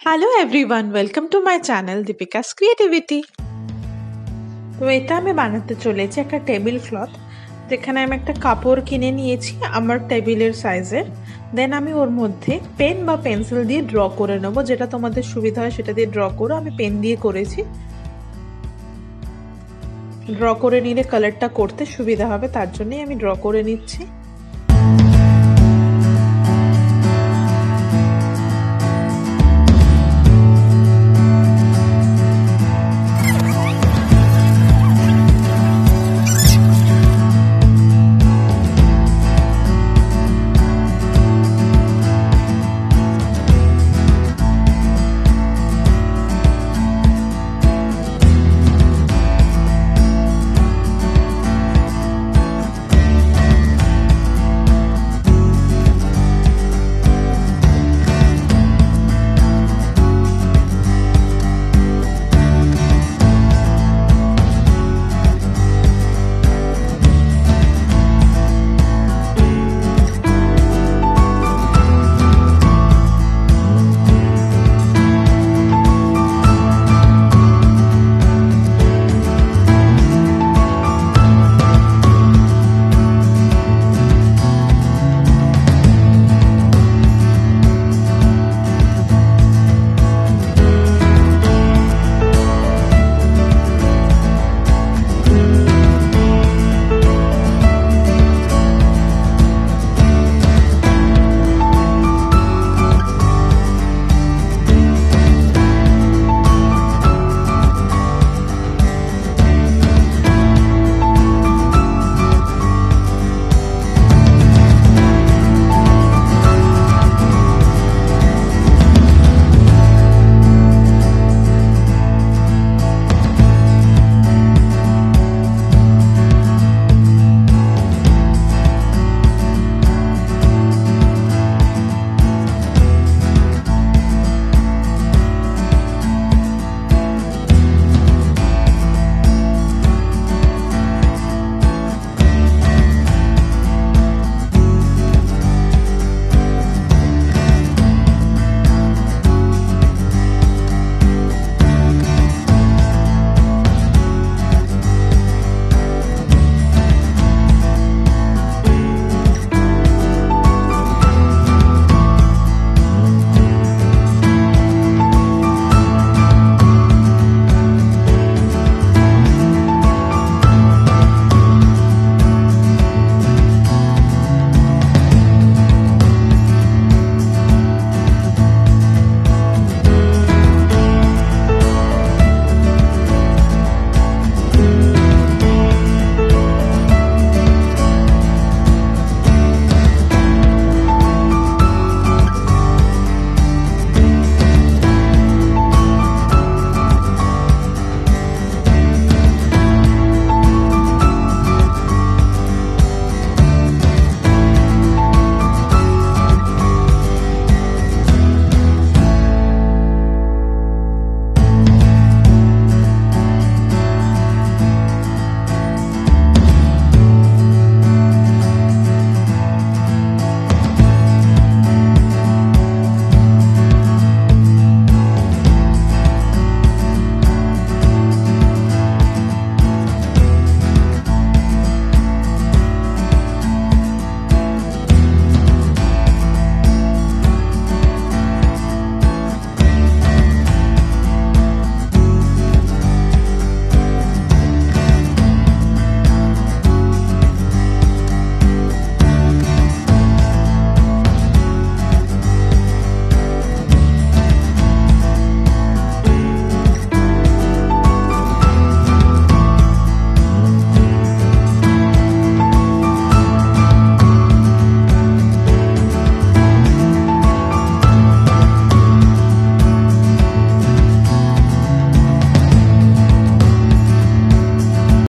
Hello everyone welcome to my channel Deepika's creativity তো এটা আমি বানাতে চলেছি একটা টেবিল ক্লথ যেখানে আমি একটা কাপড় কিনে নিয়েছি আমার টেবিলের সাইজের দেন আমি ওর মধ্যে পেন বা পেন্সিল দিয়ে ড্র করে নেব, যেটা তোমাদের সুবিধা হয় সেটা দিয়ে ড্র করো। আমি পেন দিয়ে করেছি। ড্র করে নিলে কালারটা করতে সুবিধা হবে, তার জন্যই আমি ড্র করে নিচ্ছি।